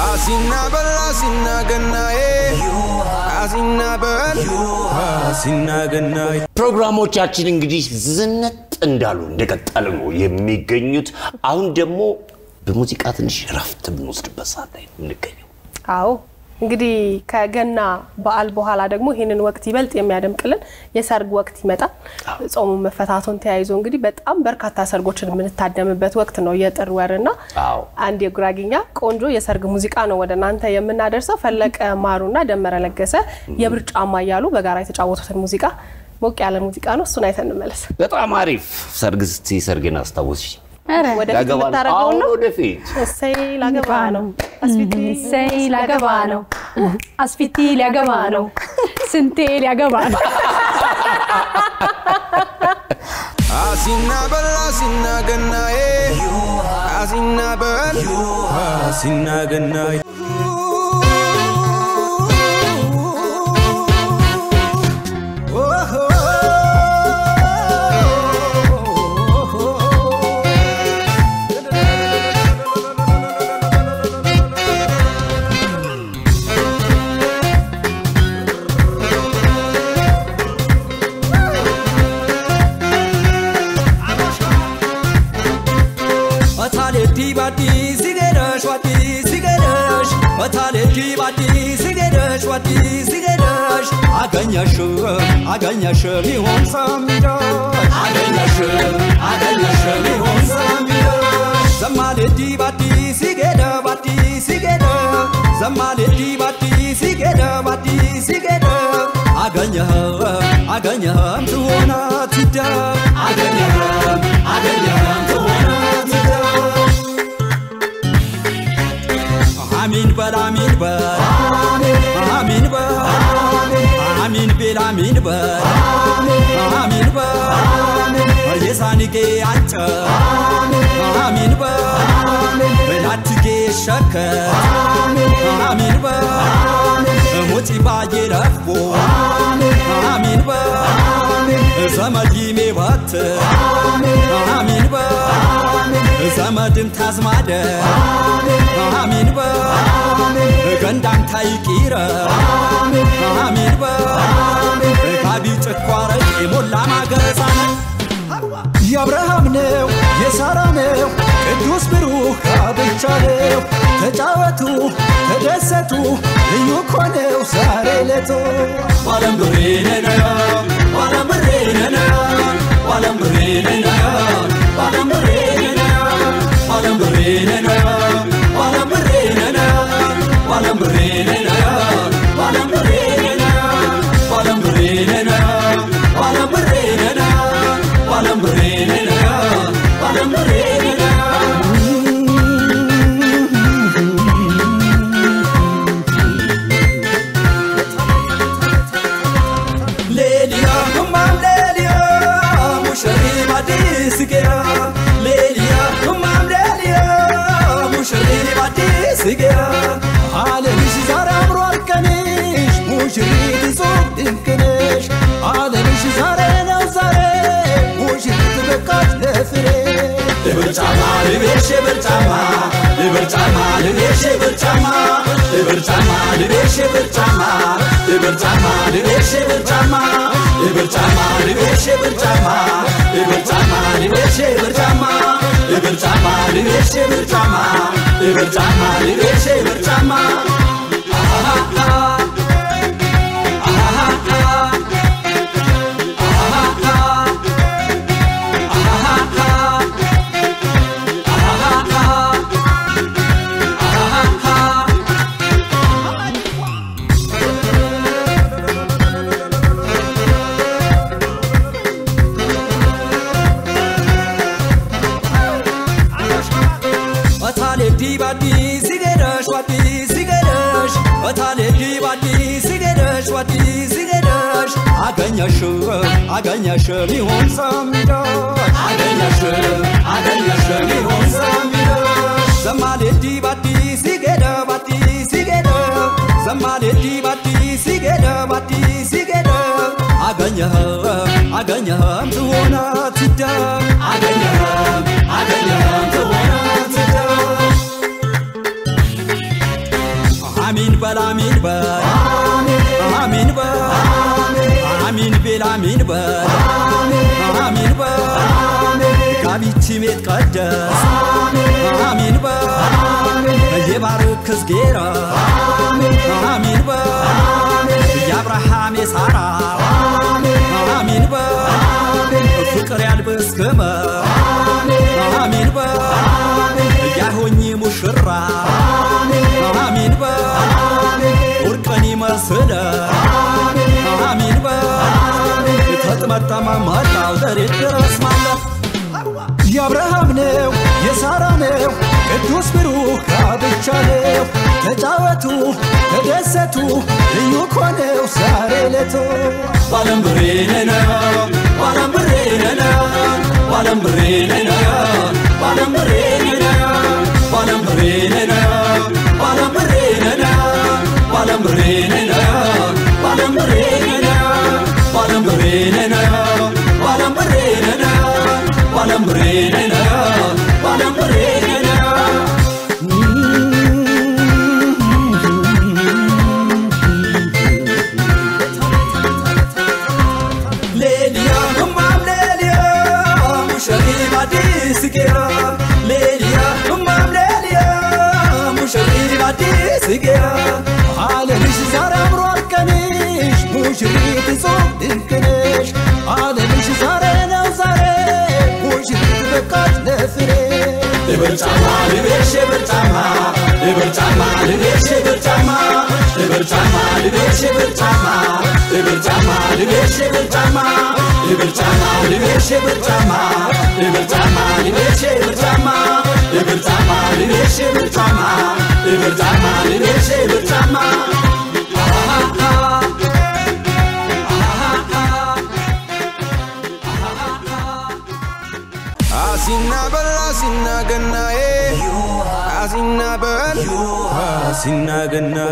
አሲና በል አሲና ገናዬ ፕሮግራሞቻችን እንግዲህ ዝንጥ እንዳሉ እንደቀጠሉ ነው የሚገኙት። አሁን ደግሞ በሙዚቃ ትንሽ ረፍት የምንወስድበት ሰዓት ላይ የምንገኘው። አዎ እንግዲህ ከገና በዓል በኋላ ደግሞ ይህንን ወቅት ይበልጥ የሚያደምቅልን የሰርግ ወቅት ይመጣል። ጾሙ መፈታቱን ተያይዞ እንግዲህ በጣም በርካታ ሰርጎችን የምንታደምበት ወቅት ነው የጥር ወርና አንድ የጉራጌኛ ቆንጆ የሰርግ ሙዚቃ ነው ወደ እናንተ የምናደርሰው። ፈለቀ ማሩና ደመረ ለገሰ የብርጫማ እያሉ በጋራ የተጫወቱትን ሙዚቃ ሞቅ ያለ ሙዚቃ ነው። እሱን አይተን እንመለስ። በጣም አሪፍ ሰርግ። እስቲ ሰርግን አስታውስ። ወደፊት ላገባ ነው። የምታደርገውን አሁን ነው። Asfitili. Mm, sei la Gavano. Asfitili a Gavano. Sentele a Gavano. Asina bella asina gannae Asina ይመታል እንጂ በአዲስ ሄደሽ በአዲስ ሄደሽ አገኘሽ አገኘሽ ሊሆን ሰሚደሽ። አገኘሽ አገኘሽ ሊሆን ሰሚደሽ። ዘማል እንጂ በአዲስ ሄደ አገኘህ አገኘህም ትሆነ ትደ አገኘህ አገኘህ በል አሚን በል አሚን በል አሚን ቤል አሚን በል አሚን በል የሳኒጌ አንጨ አሚን በል በላትጌ ሸከት አሚን በል ሞጪ ባዬ ለፎ አሚን በል ዘመድ ይሜ በት አሚን በል ዘመድም ታዝማደ አሚን በል ገንዳም ታይቂረ። አሚን በል ጋቢ ጭኳረ የሞላ ማገዛነ የአብርሃም ነው የሳራ ነው ቅዱስ ብሩህ ጋብቻ ነው። ተጫወቱ ተደሰቱ ልዩ እኮ ነው ዛሬ ዕለቱ ዋለም ብሬነነ ዋለም ብሬነነ ዋለም ብሬነነ ዋለም ብሬነነ ዋለም ብሬነነ تقيا على مش زار عمرو الكنيش مجري تزود تمكنش على مش زار أنا زاري مجري تبقاش لفري برتعما لبيش برتعما برتعما لبيش برتعما برتعما لبيش برتعما برتعما لبيش برتعما برتعما لبيش برتعما برتعما لبيش برتعما ብር ጫማ ልበስ ጫማ የብር ጫማ ልበስ ጫማ አገኘሽ አገኘሽ ሊሆን ሰሚዳሽ አገኘሽ አገኘሽ ሊሆን ሰሚዳሽ ዘማሌቲ ባቲ ሲጌደ ባቲ ሲጌደ ዘማሌቲ ባቲ ሲጌደ ባቲ ሲጌደ አገኘህ አገኘህም ትሆነ ትደ አገኘህም አገኘህም ትሆነ ትደ አሚን በል አሚን በል አሚን ቤል አሚን በል አሚን በል ጋቢቺ ሜት ቀደስ አሚን በል የባርክስ ጌራ አሚን በል የአብርሃም የሳራ አሚን በል ፍቅር ያልብስ ተጥመጠመ መጣው ዘሬት ድረስ ማለት የአብርሃም ነው የሳራ ነው ቅዱስ ብሩክ ጋብቻ ነው ተጫወቱ ተደሰቱ ልዩ ኮነው ዛሬ ለቶ ባለም ብሬ ነነ ባለም ብሬ ነነ ባለም ብሬ ነነ ባለም ብሬ ነነ ባለም ብሬ ነነ ባለም ብሬ ነነ ባለም ብሬ ነነ ባለም ብሬ ነነ مرينا ولا مرينا ولا مرينا ولا مرينا ليل يا هم عم ليل يا مشغل بعدي سكرة ليل يا مش زهر صوت الكنيش የብር ጫማ ልቤሽ የብር ጫማ የብር ጫማ ልቤሽ የብር ጫማ የብር ጫማ ልቤሽ የብር ጫማ የብር ጫማ ልቤሽ የብር ጫማ የብር ጫማ ልቤሽ የብር ጫማ የብር ጫማ ልቤሽ የብር ጫማ የብር ጫማ ልቤሽ የብር ጫማ የብር ጫማ ልቤሽ የብር ጫማ you are Sinagana.